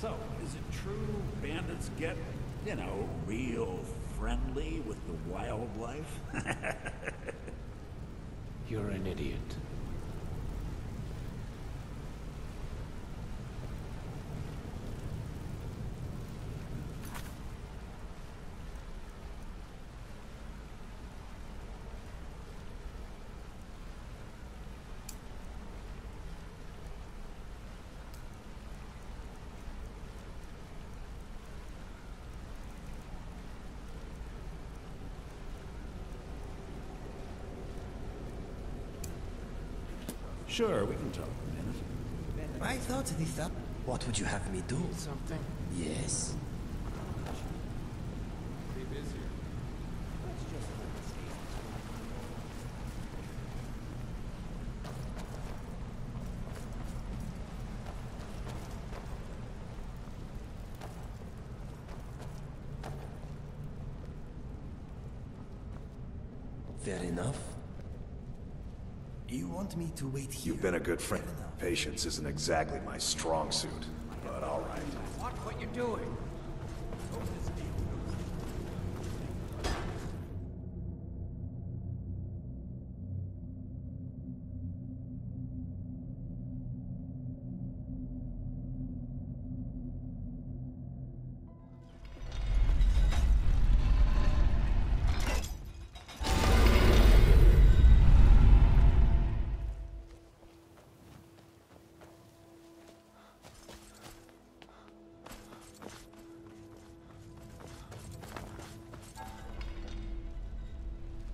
So, is it true bandits get, you know, real friendly with the wildlife? You're an idiot. Sure, we can talk a minute. I thought this up. What would you have me do? Something? Yes. You want me to wait here? You've been a good friend. Patience isn't exactly my strong suit, but all right. Watch what you're doing.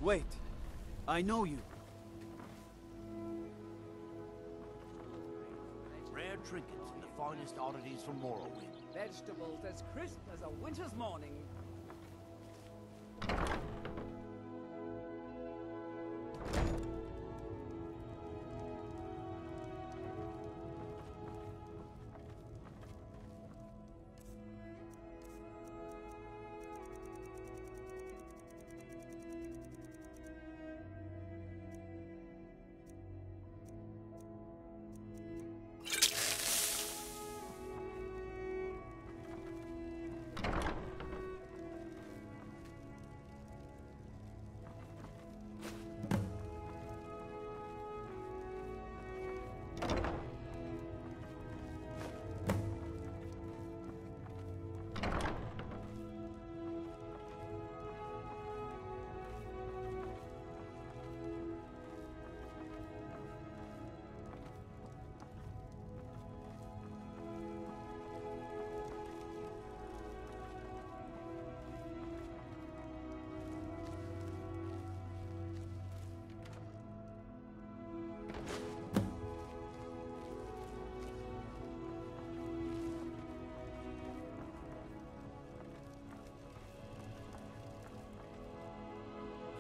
Wait. I know you. Rare trinkets and the finest oddities from Morrowind. Vegetables as crisp as a winter's morning.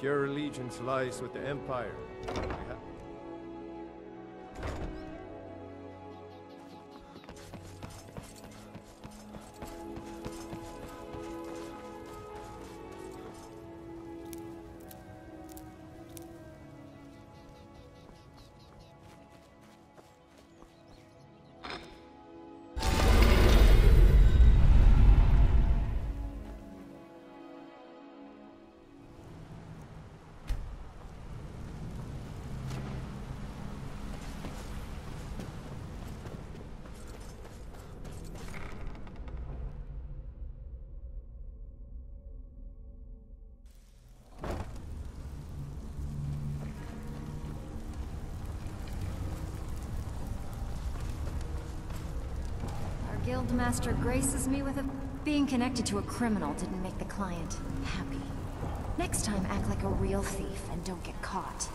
Your allegiance lies with the Empire. We guildmaster graces me with a... Being connected to a criminal didn't make the client happy. Next time, act like a real thief and don't get caught.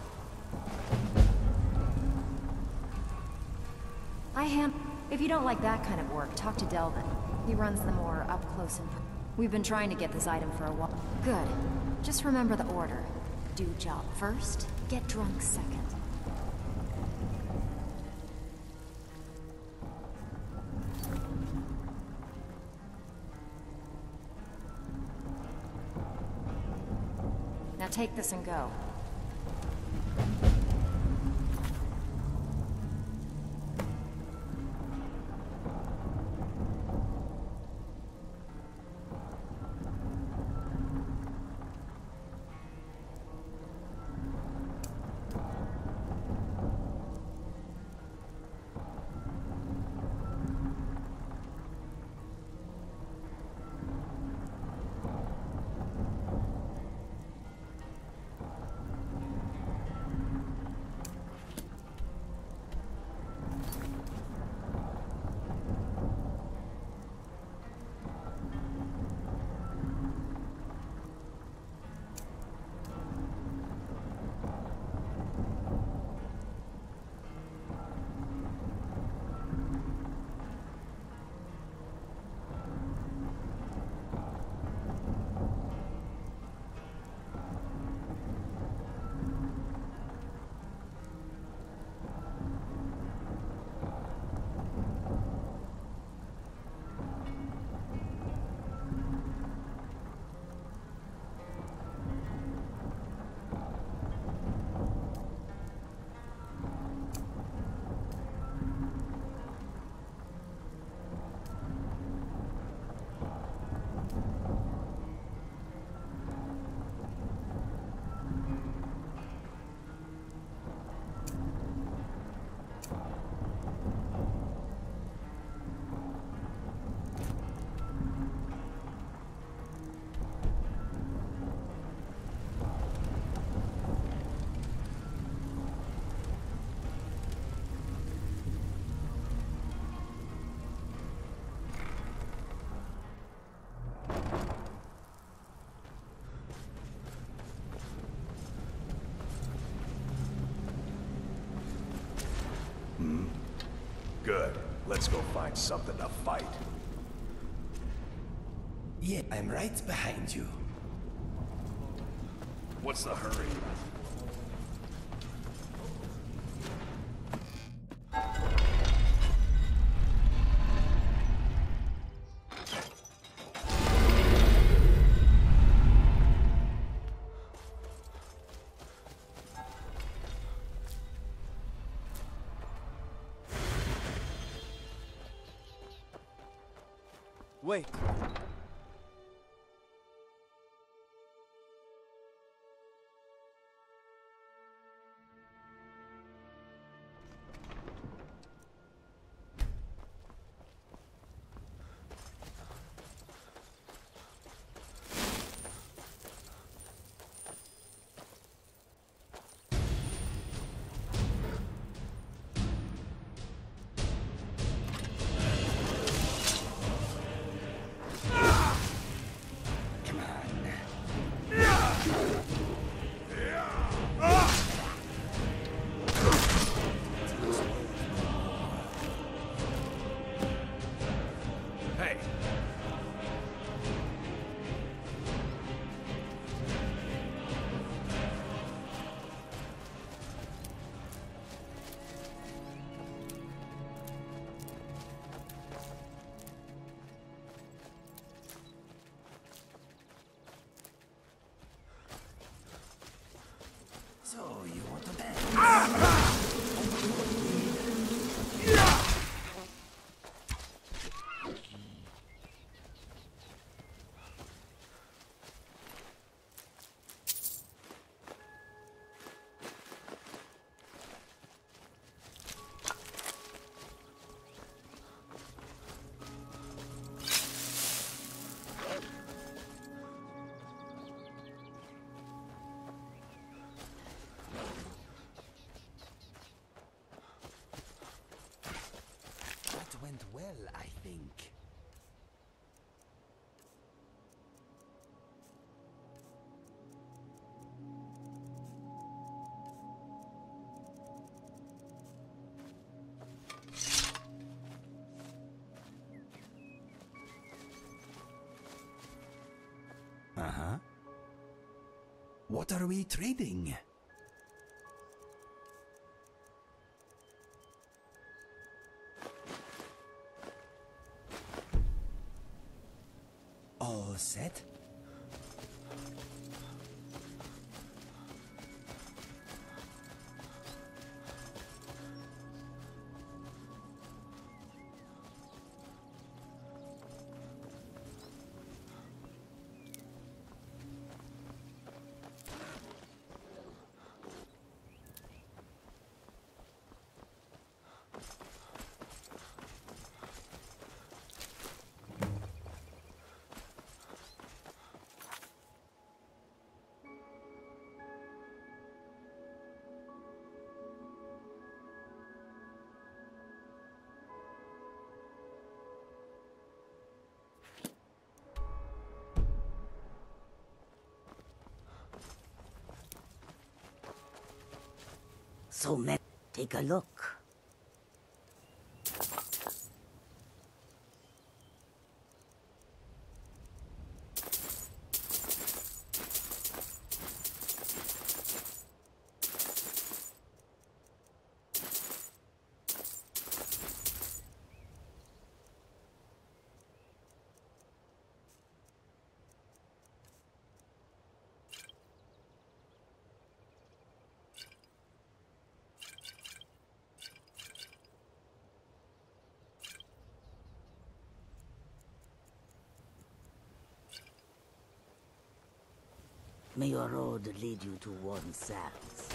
I hand... If you don't like that kind of work, talk to Delvin. He runs the more up-close and... We've been trying to get this item for a while. Good. Just remember the order. Do job first, get drunk second. Take this and go. Let's go find something to fight. Yeah, I'm right behind you. What's the hurry? Wait. What are we trading? So let take a look. May your road lead you to one sands.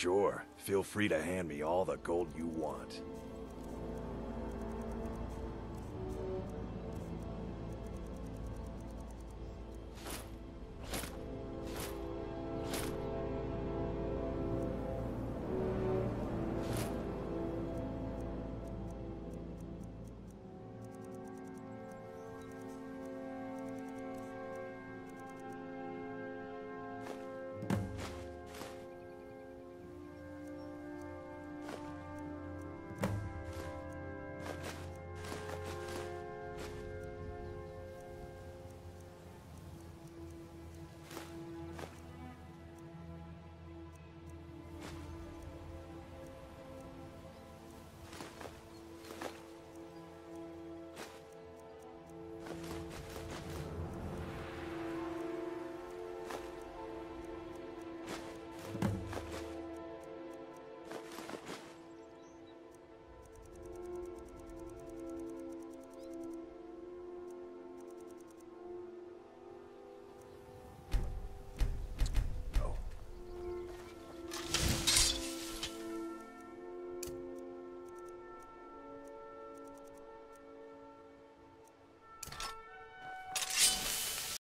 Sure. Feel free to hand me all the gold you want.